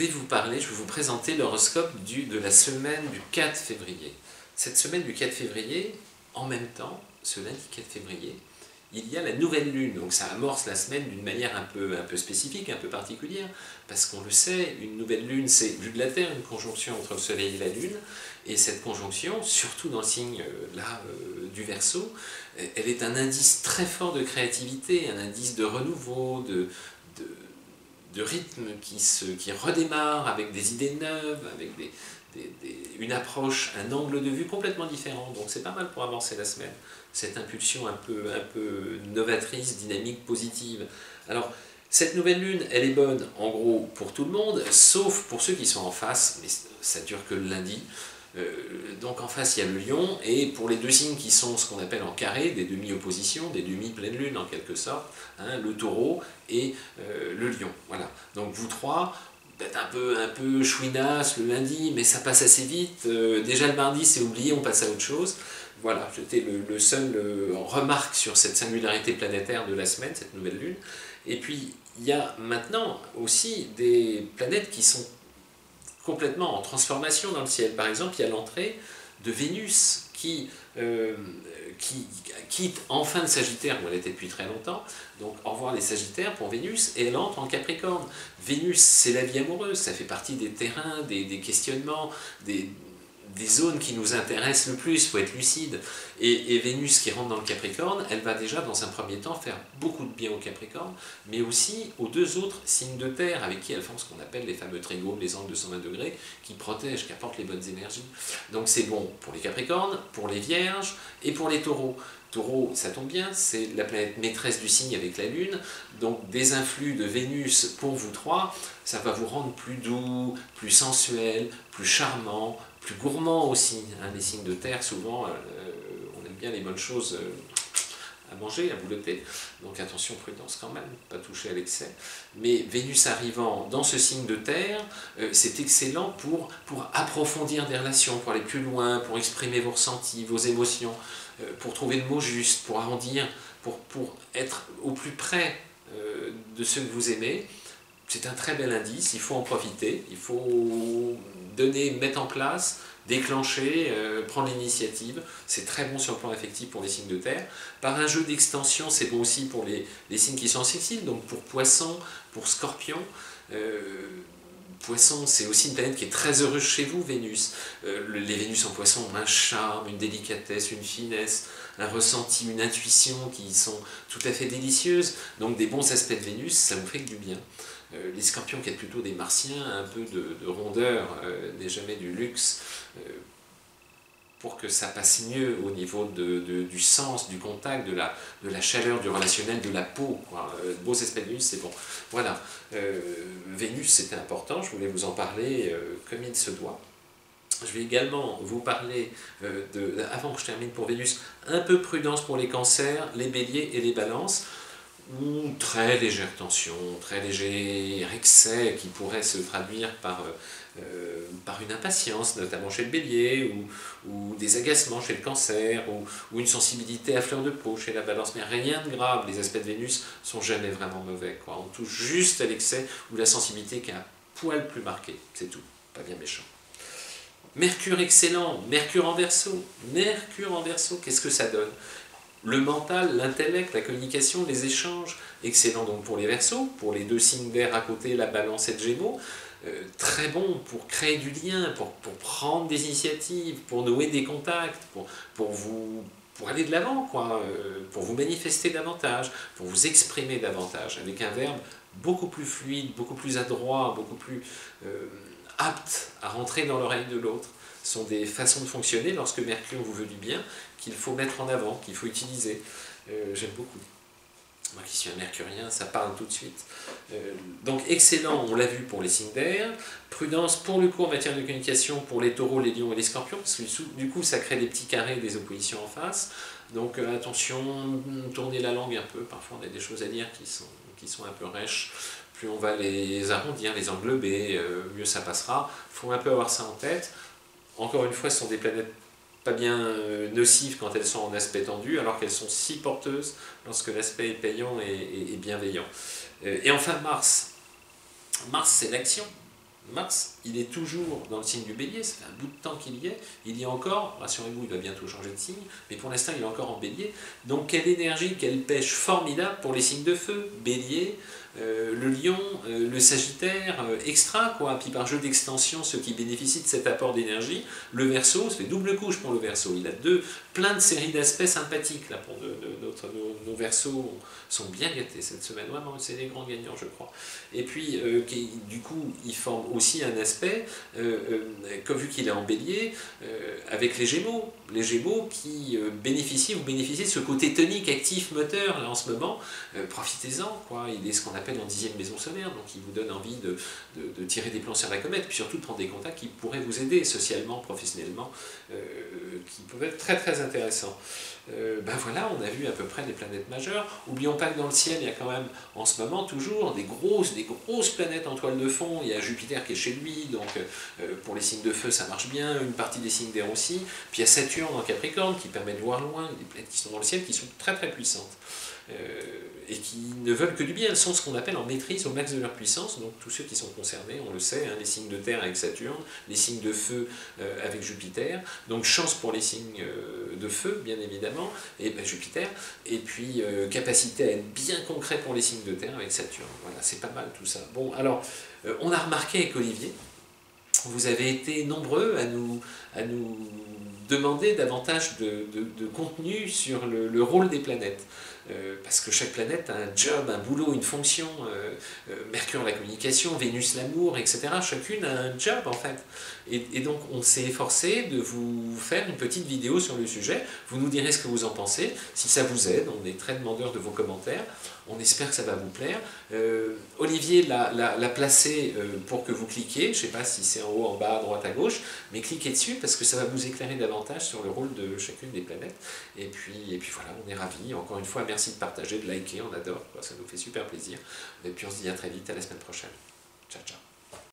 vais vous parler, je vais vous présenter l'horoscope de la semaine du 4 février. Cette semaine du 4 février, en même temps, ce lundi 4 février, il y a la nouvelle lune, donc ça amorce la semaine d'une manière un peu, un peu spécifique, un peu particulière, parce qu'on le sait, une nouvelle lune, c'est, vu de la Terre, une conjonction entre le Soleil et la Lune, et cette conjonction, surtout dans le signe euh, là, euh, du Verseau, elle est un indice très fort de créativité, un indice de renouveau, de, de, rythme qui, redémarre avec des idées neuves, avec une approche, un angle de vue complètement différent. Donc c'est pas mal pour avancer la semaine, cette impulsion un peu, un peu novatrice, dynamique, positive. Alors, cette nouvelle lune, elle est bonne en gros pour tout le monde, sauf pour ceux qui sont en face, mais ça dure que le lundi. Euh, donc en face il y a le lion, et pour les deux signes qui sont ce qu'on appelle en carré, des demi-oppositions, des demi-pleines lunes en quelque sorte, hein, le taureau et euh, le lion. Voilà. Donc vous trois, peut-être un peu, un peu chouinasse le lundi, mais ça passe assez vite. Euh, déjà le mardi c'est oublié, on passe à autre chose. Voilà, j'étais le, seul remarque sur cette singularité planétaire de la semaine, cette nouvelle lune. Et puis il y a maintenant aussi des planètes qui sont complètement en transformation dans le ciel. Par exemple, il y a l'entrée de Vénus qui, euh, qui quitte enfin le Sagittaire où elle était depuis très longtemps. Donc au revoir les Sagittaires pour Vénus et elle entre en Capricorne. Vénus, c'est la vie amoureuse, ça fait partie des terrains, des, des questionnements, des, des zones qui nous intéressent le plus, il faut être lucide. Et, Vénus qui rentre dans le Capricorne, elle va déjà dans un premier temps faire beaucoup de bien au Capricorne, mais aussi aux deux autres signes de terre avec qui elle forme ce qu'on appelle les fameux trigônes, les angles de 120 degrés, qui protègent, qui apportent les bonnes énergies. Donc c'est bon pour les Capricornes, pour les Vierges et pour les Taureaux. Taureau, ça tombe bien, c'est la planète maîtresse du signe avec la Lune, donc des influx de Vénus pour vous trois, ça va vous rendre plus doux, plus sensuel, plus charmant, plus gourmand aussi. Hein, les signes de terre, souvent, euh, on aime bien les bonnes choses euh, à manger, à boulotter. Donc attention, prudence quand même, pas toucher à l'excès. Mais Vénus arrivant dans ce signe de terre, euh, c'est excellent pour, approfondir des relations, pour aller plus loin, pour exprimer vos ressentis, vos émotions, pour trouver le mot juste, pour arrondir, pour, pour être au plus près de ceux que vous aimez. C'est un très bel indice, il faut en profiter, il faut donner, mettre en place, déclencher, euh, prendre l'initiative. C'est très bon sur le plan affectif pour les signes de terre. Par un jeu d'extension, c'est bon aussi pour les, signes qui sont sensibles, donc pour poisson, pour scorpion. Euh, poisson, c'est aussi une planète qui est très heureuse chez vous, Vénus. Euh, les Vénus en poisson ont un charme, une délicatesse, une finesse, un ressenti, une intuition qui sont tout à fait délicieuses. Donc des bons aspects de Vénus, ça vous fait que du bien. Euh, les scorpions qui sont plutôt des martiens, un peu de, rondeur, euh, n'est jamais du luxe, euh, pour que ça passe mieux au niveau du sens, du contact, de la, chaleur, du relationnel, de la peau. Quoi. beaux de Vénus, c'est bon. Voilà. Vénus, c'était important, je voulais vous en parler comme il se doit. Je vais également vous parler, de, avant que je termine pour Vénus, un peu prudence pour les cancers, les béliers et les balances ou très légère tension, très léger excès qui pourrait se traduire par, euh, par une impatience, notamment chez le bélier, ou, des agacements chez le cancer, ou, une sensibilité à fleur de peau chez la balance. Mais rien de grave, les aspects de Vénus sont jamais vraiment mauvais. Quoi. On touche juste à l'excès ou la sensibilité qui est un poil plus marquée, c'est tout, pas bien méchant. Mercure excellent, Mercure en verso, Mercure en verso, qu'est-ce que ça donne? Le mental, l'intellect, la communication, les échanges, excellent donc pour les versos, pour les deux signes d'air à côté, la balance et le gémeaux, euh, très bon pour créer du lien, pour, prendre des initiatives, pour nouer des contacts, pour, pour aller de l'avant, quoi, euh, pour vous manifester davantage, pour vous exprimer davantage, avec un verbe beaucoup plus fluide, beaucoup plus adroit, beaucoup plus euh, apte à rentrer dans l'oreille de l'autre sont des façons de fonctionner lorsque Mercure vous veut du bien, qu'il faut mettre en avant, qu'il faut utiliser. Euh, j'aime beaucoup. Moi qui suis un mercurien, ça parle tout de suite. Euh, donc excellent, on l'a vu pour les signes. Prudence pour le coup en matière de communication pour les taureaux, les lions et les scorpions, parce que du coup ça crée des petits carrés des oppositions en face. Donc euh, attention, tournez la langue un peu, parfois on a des choses à dire qui sont, qui sont un peu rêches. Plus on va les arrondir, les englober, mieux ça passera. Il faut un peu avoir ça en tête. Encore une fois, ce sont des planètes pas bien euh, nocives quand elles sont en aspect tendu, alors qu'elles sont si porteuses lorsque l'aspect est payant et, bienveillant. Euh, et enfin Mars. Mars, c'est l'action. Mars, il est toujours dans le signe du bélier, ça fait un bout de temps qu'il y est, il y est encore, rassurez-vous, il va bientôt changer de signe, mais pour l'instant il est encore en bélier. Donc quelle énergie, quelle pêche formidable pour les signes de feu, bélier, euh, le lion, euh, le sagittaire, euh, extra, quoi. Puis par jeu d'extension, ceux qui bénéficient de cet apport d'énergie, le verso, ça fait double couche pour le verso. Il a deux, plein de séries d'aspects sympathiques là pour notre, nos, versos sont bien gâtés cette semaine. Vraiment, c'est les grands gagnants, je crois. Et puis, du coup, il forme aussi un aspect, comme vu qu'il est en bélier, avec les gémeaux. Les gémeaux qui bénéficient, vous bénéficiez de ce côté tonique, actif, moteur, là en ce moment. Profitez-en, quoi. Il est ce qu'on appelle en dixième maison solaire, donc il vous donne envie de, de, tirer des plans sur la comète, puis surtout de prendre des contacts qui pourraient vous aider socialement, professionnellement, euh, qui peuvent être très très intéressants. Euh, ben voilà, on a vu à peu près les planètes majeures. Oublions pas que dans le ciel, il y a quand même en ce moment toujours des grosses, des grosses planètes en toile de fond. Il y a Jupiter qui est chez lui, donc euh, pour les signes de feu, ça marche bien. Une partie des signes d'air aussi. Puis il y a Saturne en Capricorne qui permet de voir loin, des planètes qui sont dans le ciel qui sont très très puissantes. Euh, et qui ne veulent que du bien. Elles sont ce qu'on appelle en maîtrise au max de leur puissance. Donc tous ceux qui sont concernés, on le sait, hein, les signes de terre avec Saturne, les signes de feu euh, avec Jupiter. Donc chance pour les signes de feu, bien évidemment, et ben, Jupiter. Et puis capacité à être bien concret pour les signes de terre avec Saturne. Voilà, c'est pas mal tout ça. Bon, alors, on a remarqué avec Olivier, vous avez été nombreux à nous, à nous demander davantage de, de, contenu sur le, le, rôle des planètes. Euh, parce que chaque planète a un job, un boulot, une fonction. Euh, euh, Mercure la communication, Vénus l'amour, etc. Chacune a un job en fait. Et, donc on s'est efforcé de vous faire une petite vidéo sur le sujet. Vous nous direz ce que vous en pensez. Si ça vous aide, on est très demandeur de vos commentaires. On espère que ça va vous plaire. Olivier l'a placé pour que vous cliquiez. Je ne sais pas si c'est en haut, en bas, à droite, à gauche, mais cliquez dessus parce que ça va vous éclairer sur le rôle de chacune des planètes. Et puis, et puis voilà, on est ravis. Encore une fois, merci de partager, de liker, on adore, ça nous fait super plaisir. Et puis on se dit à très vite, à la semaine prochaine. Ciao, ciao.